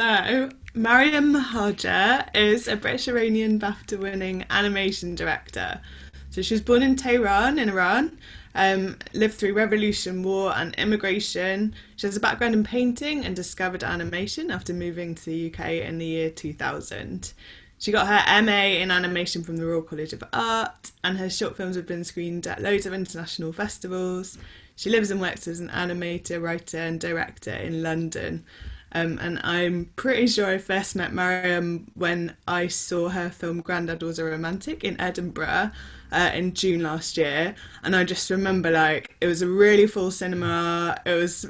So, Maryam Mohajer is a British Iranian BAFTA winning animation director. So, she was born in Tehran, in Iran, um, lived through revolution, war, and immigration. She has a background in painting and discovered animation after moving to the UK in the year 2000. She got her MA in animation from the Royal College of Art, and her short films have been screened at loads of international festivals. She lives and works as an animator, writer, and director in London. Um, and I'm pretty sure I first met Maryam when I saw her film Grandad Was a Romantic in Edinburgh uh, in June last year. And I just remember like it was a really full cinema. It was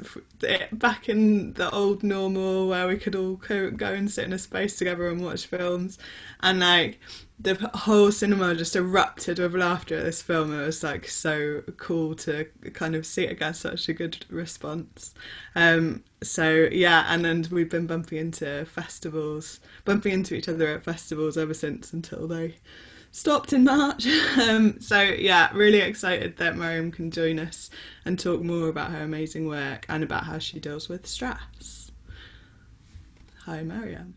back in the old normal where we could all go, go and sit in a space together and watch films. And like the whole cinema just erupted with laughter at this film. It was like so cool to kind of see it get such a good response. Um, so yeah, and then we've been bumping into festivals, bumping into each other at festivals ever since until they stopped in March. Um, so yeah, really excited that Maryam can join us and talk more about her amazing work and about how she deals with stress. Hi, Maryam.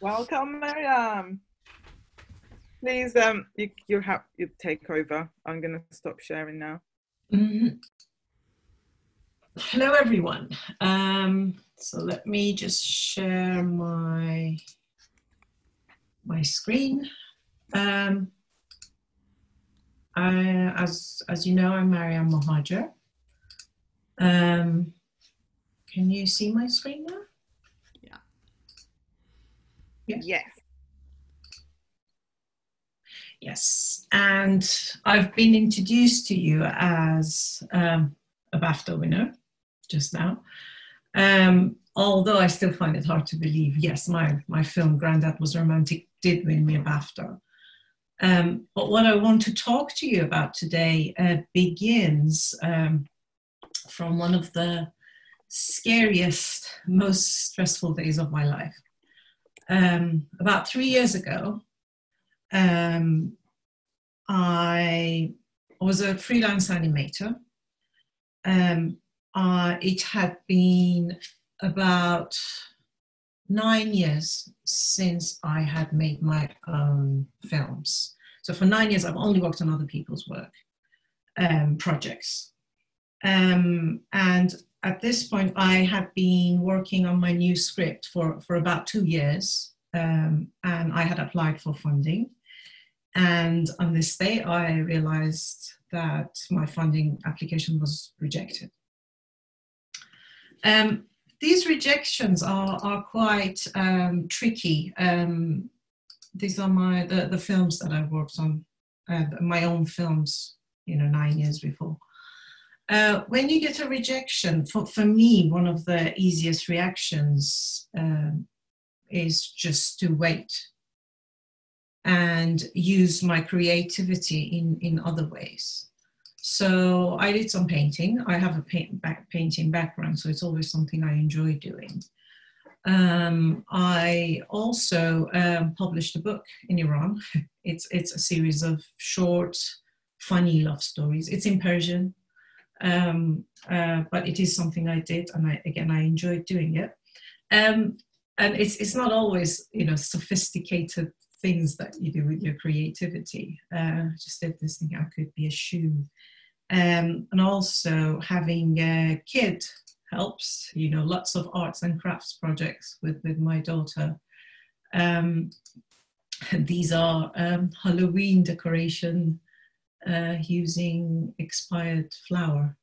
Welcome, Maryam. Please, um, you you have you take over. I'm gonna stop sharing now. Mm-hmm. Hello, everyone. Um, so let me just share my my screen. Um, I, as as you know, I'm Maryam Mohajer. Um, can you see my screen now? Yeah. Yes. Yes. Yes, and I've been introduced to you as um, a BAFTA winner just now. Um, although I still find it hard to believe, yes, my, my film Grandad Was Romantic did win me a BAFTA. Um, but what I want to talk to you about today uh, begins um, from one of the scariest, most stressful days of my life. Um, about three years ago, um, I was a freelance animator. Um, uh, it had been about nine years since I had made my own films. So for nine years, I've only worked on other people's work um, projects. Um, and at this point, I had been working on my new script for, for about two years, um, and I had applied for funding. And on this day, I realized that my funding application was rejected. Um, these rejections are, are quite um, tricky. Um, these are my the, the films that I've worked on, uh, my own films, you know, nine years before. Uh, when you get a rejection, for, for me, one of the easiest reactions um, is just to wait and use my creativity in, in other ways. So I did some painting. I have a paint back, painting background, so it's always something I enjoy doing. Um, I also um, published a book in Iran. It's it's a series of short, funny love stories. It's in Persian, um, uh, but it is something I did, and I again I enjoyed doing it. Um, and it's it's not always you know sophisticated things that you do with your creativity. Uh, just did this thing. I could be a shoe um, and also having a kid helps, you know, lots of arts and crafts projects with, with my daughter. Um, these are um, Halloween decoration uh, using expired flour.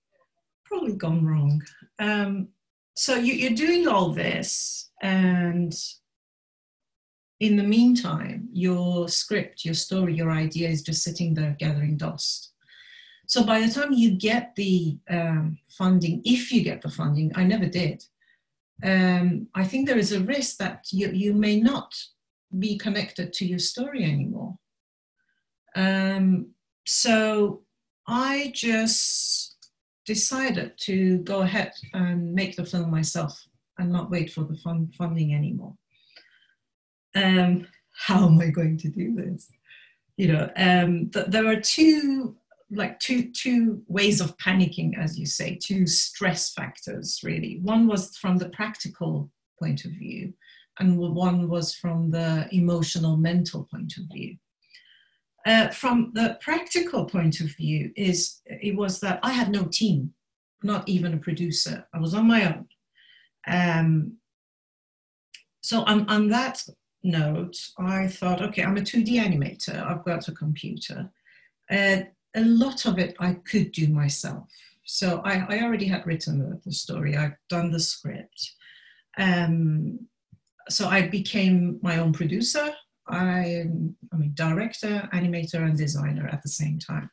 Probably gone wrong. Um, so you, you're doing all this, and in the meantime, your script, your story, your idea is just sitting there gathering dust. So by the time you get the um, funding, if you get the funding, I never did. Um, I think there is a risk that you, you may not be connected to your story anymore. Um, so I just decided to go ahead and make the film myself and not wait for the fund, funding anymore. Um, how am I going to do this? You know, um, th- there are two like two two ways of panicking as you say two stress factors really one was from the practical point of view, and one was from the emotional mental point of view. Uh, from the practical point of view, is it was that I had no team, not even a producer. I was on my own. Um, so on, on that note, I thought, okay, I'm a 2D animator. I've got a computer. And a lot of it I could do myself. So I, I already had written the, story. I've done the script. Um, so I became my own producer. I, I mean, director, animator, and designer at the same time.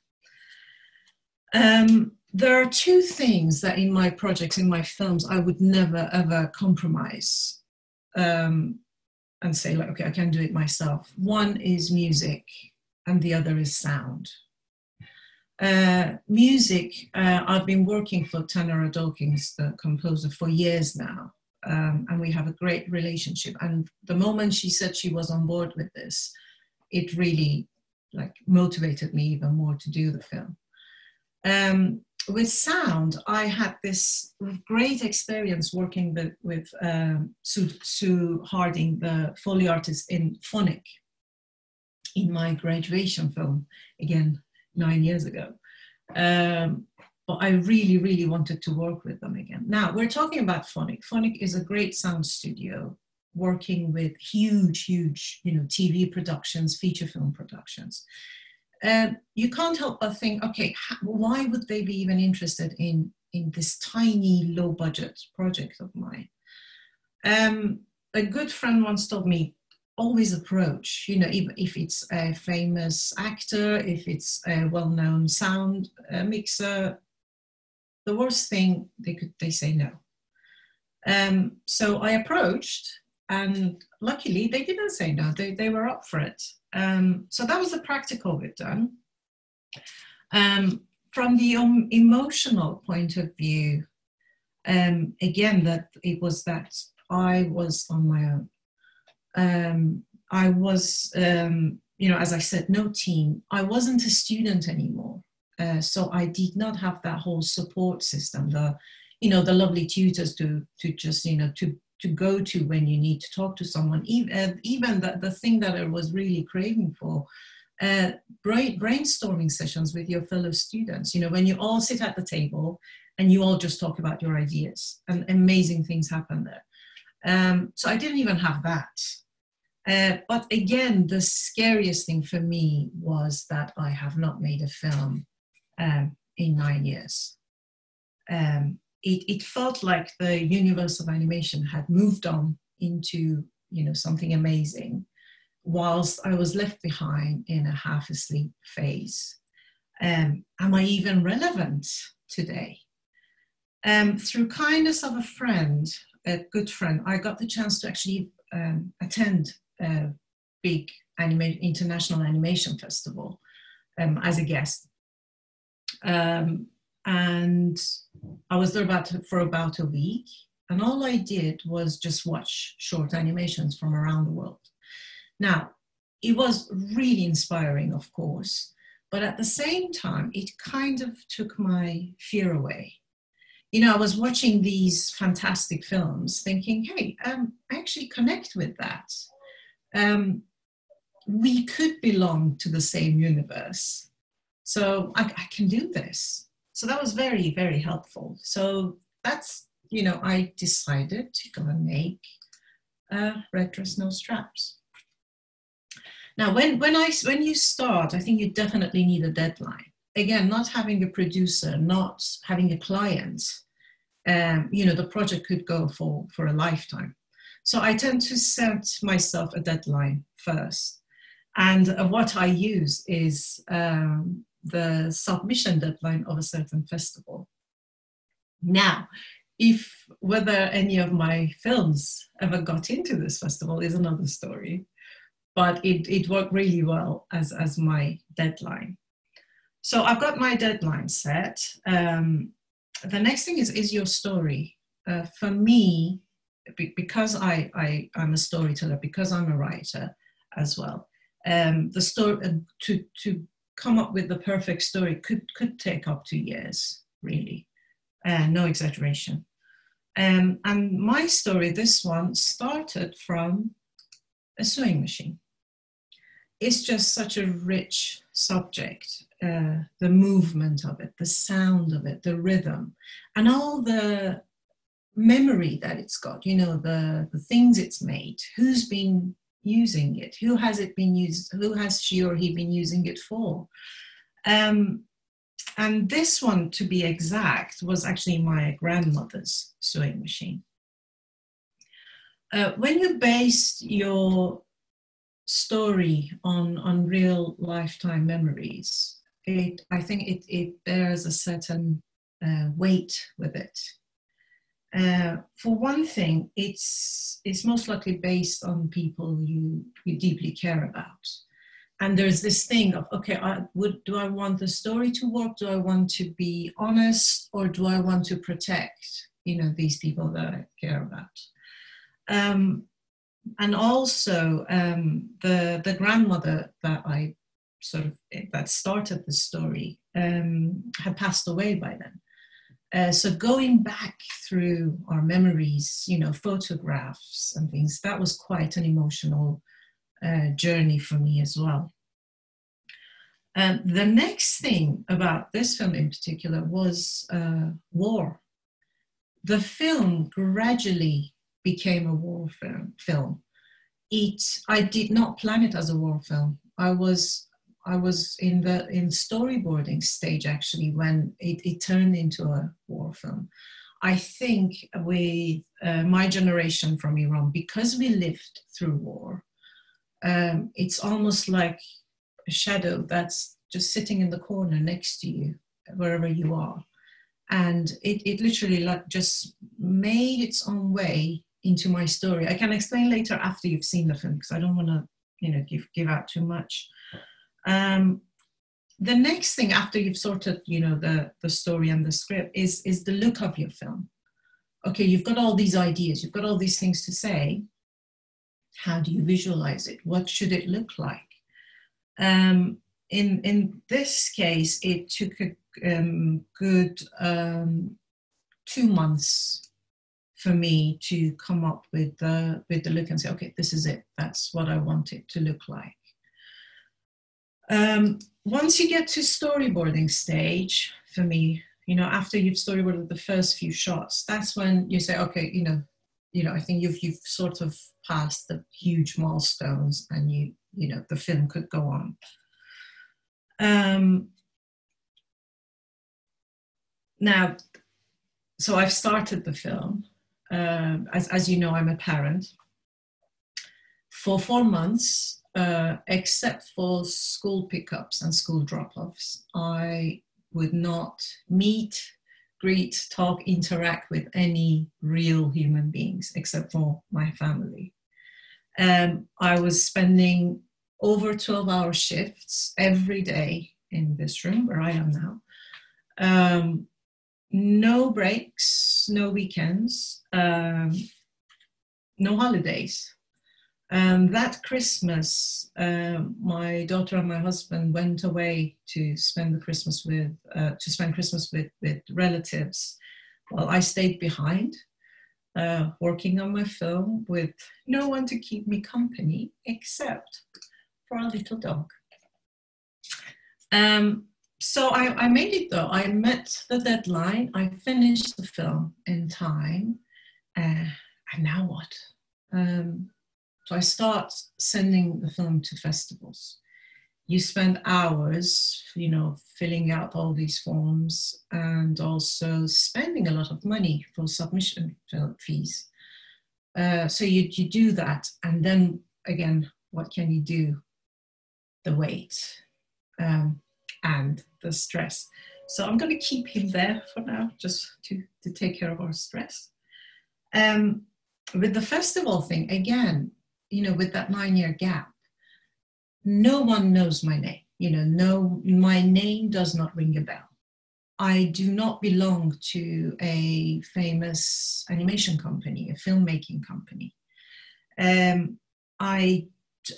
Um, there are two things that in my projects, in my films, I would never ever compromise um, and say, like, okay, I can do it myself. One is music, and the other is sound. Uh, music, uh, I've been working for Tanara Dawkins, the composer, for years now um, and we have a great relationship. And the moment she said she was on board with this, it really like motivated me even more to do the film. Um, with sound, I had this great experience working with, with um, Sue, Sue Harding, the Foley artist in Fonic, in my graduation film, again, nine years ago. Um, but I really, really wanted to work with them again. Now, we're talking about Fonic. Fonic is a great sound studio working with huge, huge, you know, TV productions, feature film productions. Uh, you can't help but think, okay, why would they be even interested in, in this tiny, low budget project of mine? Um, a good friend once told me, always approach, you know, if, if it's a famous actor, if it's a well-known sound uh, mixer, the worst thing they could they say no. Um, so I approached, and luckily they didn't say no. They they were up for it. Um, so that was the practical bit done. Um, from the um, emotional point of view, um, again, that it was that I was on my own. Um, I was, um, you know, as I said, no team. I wasn't a student anymore. Uh, so I did not have that whole support system, the, you know, the lovely tutors to, to just, you know, to, to go to when you need to talk to someone. Even, uh, even the, the thing that I was really craving for, uh, brain, brainstorming sessions with your fellow students, you know, when you all sit at the table and you all just talk about your ideas and amazing things happen there. Um, so I didn't even have that. Uh, but again, the scariest thing for me was that I have not made a film um, in nine years. Um, it, it felt like the universe of animation had moved on into you know something amazing whilst I was left behind in a half asleep phase. Um, am I even relevant today? Um, through kindness of a friend, a good friend, I got the chance to actually um, attend a big anima- international animation festival um, as a guest. Um, and I was there about for about a week, and all I did was just watch short animations from around the world. Now, it was really inspiring, of course, but at the same time, it kind of took my fear away. You know, I was watching these fantastic films, thinking, "Hey, um, I actually connect with that." Um, we could belong to the same universe so I, I can do this. So that was very, very helpful. So that's, you know, I decided to go and make uh, red dress no straps. Now, when, when, I, when you start, I think you definitely need a deadline. Again, not having a producer, not having a client, um, you know, the project could go for, for a lifetime. So I tend to set myself a deadline first. And what I use is um, the submission deadline of a certain festival. Now, if whether any of my films ever got into this festival is another story, but it, it worked really well as, as my deadline. So I've got my deadline set. Um, the next thing is, is your story. Uh, for me, because I, I, I'm a storyteller, because I'm a writer as well, um, the story uh, to, to come up with the perfect story could could take up to years, really, uh, no exaggeration. Um, and my story, this one, started from a sewing machine. It's just such a rich subject, uh, the movement of it, the sound of it, the rhythm, and all the memory that it's got, you know, the, the things it's made, who's been using it, who has it been used, who has she or he been using it for. Um, and this one, to be exact, was actually my grandmother's sewing machine. Uh, when you base your story on, on real lifetime memories, it, I think it, it bears a certain uh, weight with it. Uh, for one thing, it's, it's most likely based on people you, you deeply care about. And there's this thing of okay I, would, do i want the story to work? Do i want to be honest? Or do i want to protect you know these people that i care about? Um, and also um, the the grandmother that i sort of that started the story um, had passed away by then uh, so going back through our memories you know photographs and things that was quite an emotional uh, journey for me as well. The next thing about this film in particular was uh, war. The film gradually became a war film. film. It, I did not plan it as a war film. I was, I was in the in storyboarding stage actually when it, it turned into a war film. I think with uh, my generation from Iran, because we lived through war, um, it's almost like a shadow that's just sitting in the corner next to you, wherever you are. And it, it literally like just made its own way into my story. I can explain later after you've seen the film because I don't want to, you know, give give out too much. Um, the next thing after you've sorted, you know, the the story and the script is is the look of your film. Okay, you've got all these ideas, you've got all these things to say, how do you visualize it? What should it look like? Um, in, in this case, it took a um, good um, two months for me to come up with the, with the look and say, okay, this is it. That's what I want it to look like. Um, once you get to storyboarding stage, for me, you know, after you've storyboarded the first few shots, that's when you say, okay, you know, you know, I think you've you've sort of passed the huge milestones, and you you know the film could go on. Um, now, so I've started the film. Uh, as as you know, I'm a parent. For four months, uh, except for school pickups and school drop-offs, I would not meet greet, talk, interact with any real human beings except for my family. Um, I was spending over 12 hour shifts every day in this room where I am now. Um, no breaks, no weekends, um, no holidays. Um, that Christmas, uh, my daughter and my husband went away to spend the Christmas with uh, to spend Christmas with with relatives. Well, I stayed behind, uh, working on my film with no one to keep me company except for a little dog. Um, so I, I made it though. I met the deadline. I finished the film in time. Uh, and now what? Um, so I start sending the film to festivals. You spend hours, you know, filling out all these forms and also spending a lot of money for submission fees. Uh, so you, you do that, and then again, what can you do? The wait um, and the stress. So I'm going to keep him there for now, just to, to take care of our stress. Um, with the festival thing, again, you know, with that nine year gap, no one knows my name. You know, no, my name does not ring a bell. I do not belong to a famous animation company, a filmmaking company. Um, I,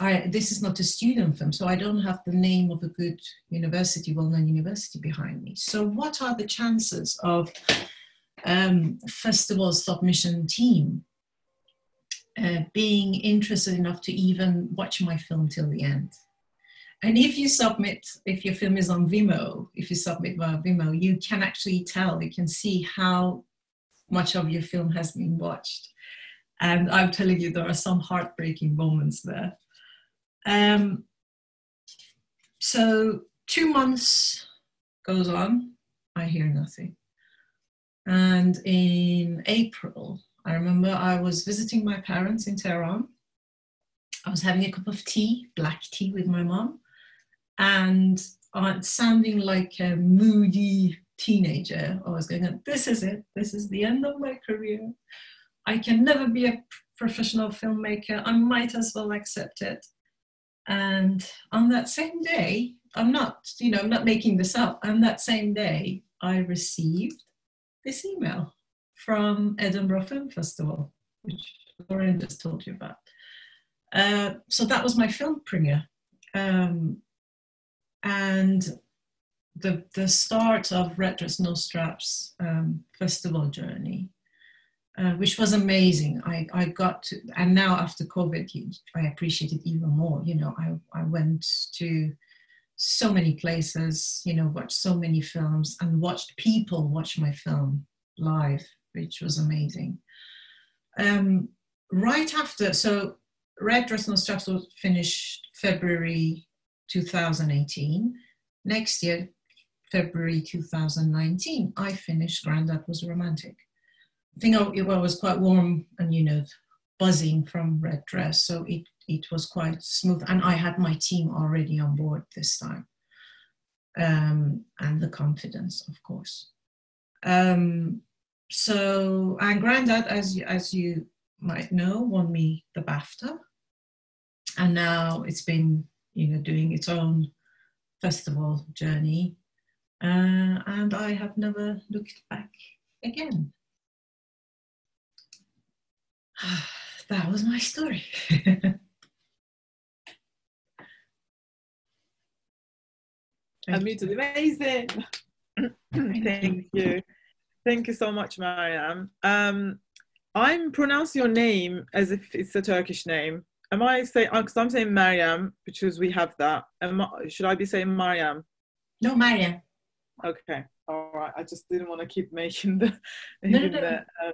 I, this is not a student film, so I don't have the name of a good university, well-known university behind me. So, what are the chances of um, festival submission team uh, being interested enough to even watch my film till the end. And if you submit, if your film is on Vimeo, if you submit via Vimeo, you can actually tell, you can see how much of your film has been watched. And I'm telling you, there are some heartbreaking moments there. Um, so two months goes on, I hear nothing. And in April, I remember I was visiting my parents in Tehran. I was having a cup of tea, black tea, with my mom, and uh, sounding like a moody teenager, I was going, This is it. This is the end of my career. I can never be a professional filmmaker. I might as well accept it. And on that same day, I'm not, you know, I'm not making this up. On that same day, I received this email from Edinburgh Film Festival, which Lauren just told you about. Uh, so that was my film premiere. Um, and the, the start of Red Dress No Straps um, festival journey, uh, which was amazing. I, I got to, and now after COVID, I appreciate it even more. You know, I, I went to so many places, you know, watched so many films and watched people watch my film live, which was amazing. Um, right after, so Red Dress No Straps was finished February 2018. Next year, February 2019, I finished Grandad Was Romantic. I think it was quite warm and, you know, buzzing from Red Dress, so it, it was quite smooth. And I had my team already on board this time. Um, and the confidence, of course. Um, so, and Grandad, as you, as you might know, won me the BAFTA. And now it's been, you know, doing its own festival journey. Uh, and I have never looked back again. that was my story. Amazing, amazing. Thank you. Thank you so much, Mariam. Um, I'm pronouncing your name as if it's a Turkish name. Am I saying, because uh, I'm saying Mariam, because we have that. Am I, should I be saying Mariam? No, Mariam. Okay, all right. I just didn't want to keep making the. Making no, no. The, um,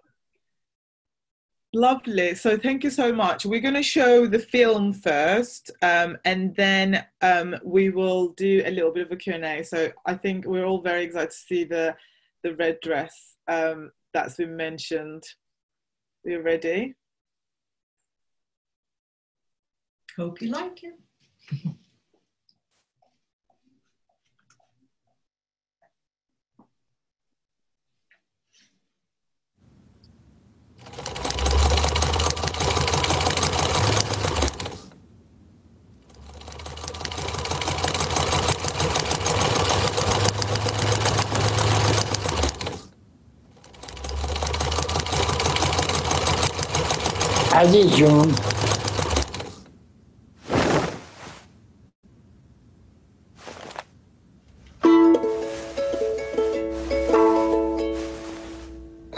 Lovely. So thank you so much. We're going to show the film first, um, and then um, we will do a little bit of a Q&A. So I think we're all very excited to see the the red dress um, that's been mentioned. We're ready. Hope you like it. On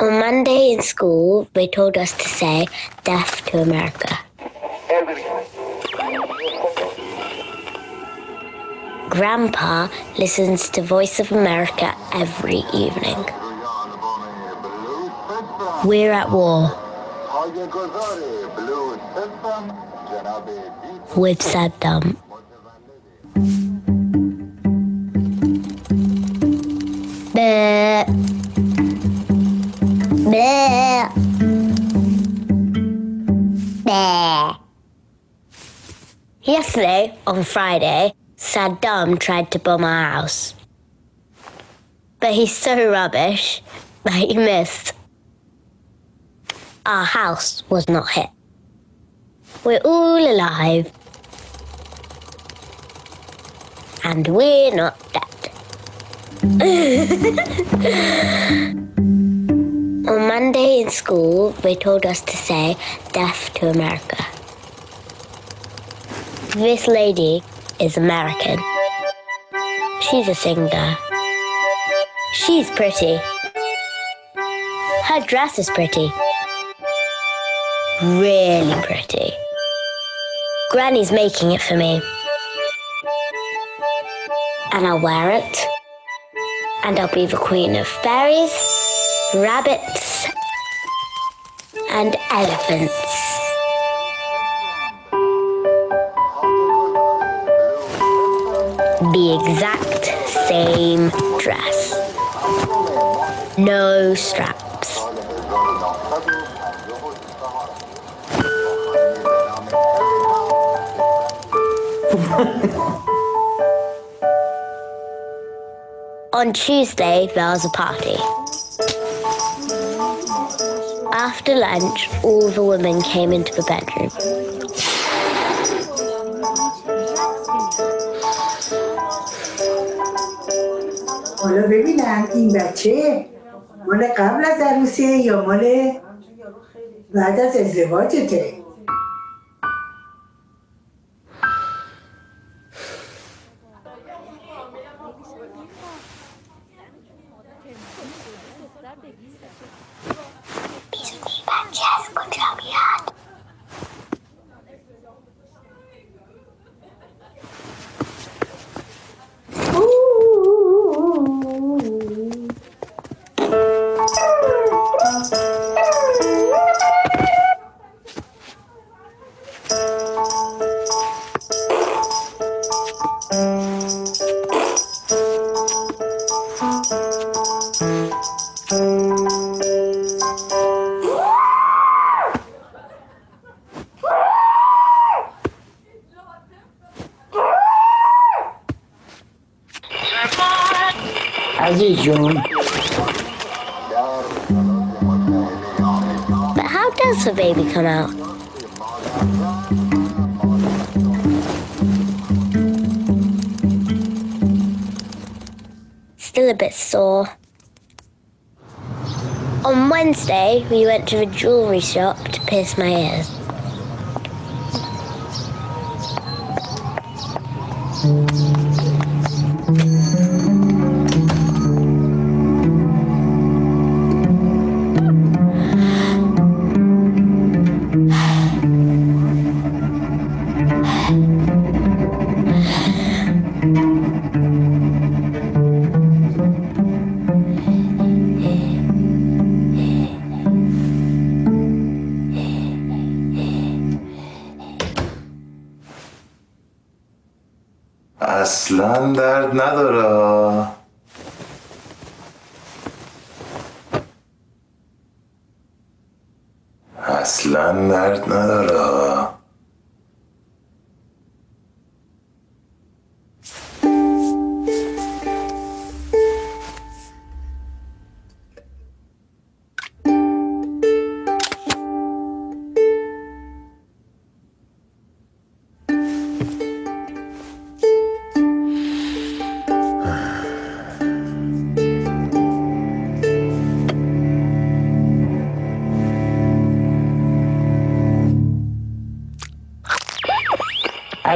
Monday in school, they told us to say death to America. Grandpa listens to Voice of America every evening. We're at war with Saddam. Yesterday, on Friday, Saddam tried to bomb our house. But he's so rubbish that he missed. Our house was not hit. We're all alive. And we're not dead. On Monday in school, they told us to say death to America. This lady is American. She's a singer. She's pretty. Her dress is pretty. Really pretty. Granny's making it for me. And I'll wear it. And I'll be the queen of fairies, rabbits, and elephants. The exact same dress. No straps. On Tuesday, there was a party. After lunch, all the women came into the bedroom. Mole baby nanking bache. Mole kamla tarusiye yo mole. Vada tezdevaçete. went to a jewelry shop to pierce my ears. Mm-hmm.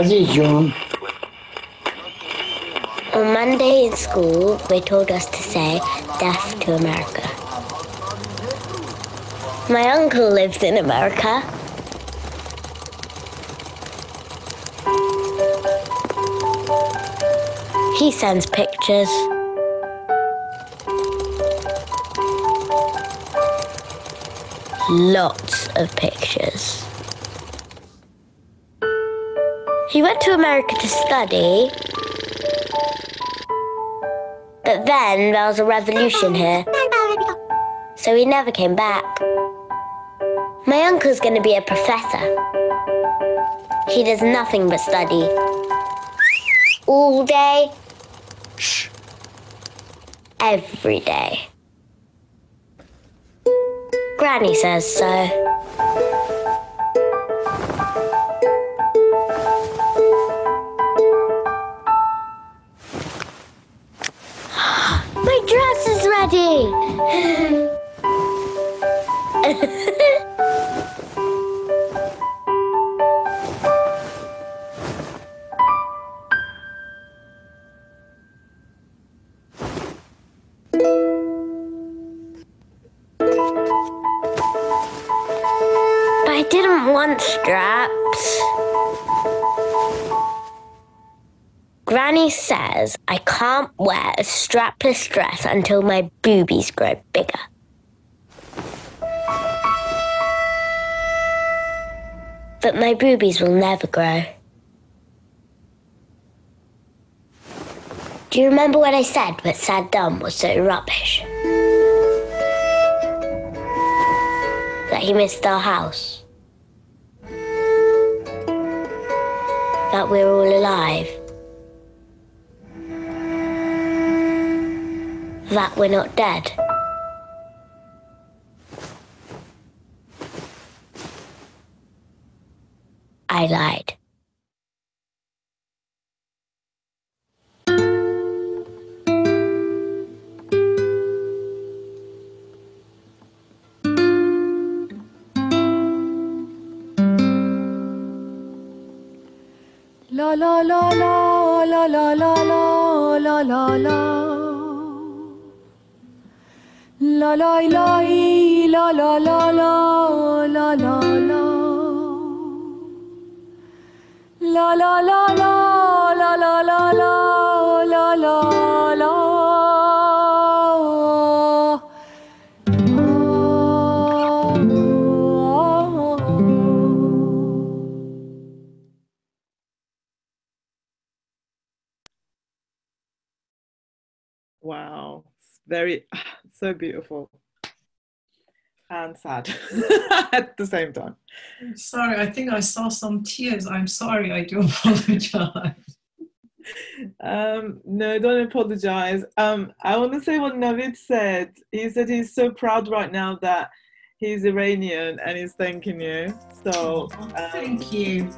How's it, John? On Monday in school, they told us to say death to America. My uncle lives in America. He sends pictures. Lots of pictures. He went to America to study, but then there was a revolution here. So he never came back. My uncle's going to be a professor. He does nothing but study. All day. Every day. Granny says so. But I didn't want straps. Granny says I can't wear a strapless dress until my boobies grow bigger. But my boobies will never grow. Do you remember what I said that Saddam was so rubbish? That he missed our house? That we're all alive? That we're not dead? I lied. La la la la la la la la la la la La la la la la la la la la la La la la la la la la la la Wow, very so beautiful and sad at the same time. I'm sorry, I think I saw some tears. I'm sorry, I do apologize. Um, no, don't apologize. Um, I want to say what Navid said. He said he's so proud right now that he's Iranian and he's thanking you. So, um, Thank you.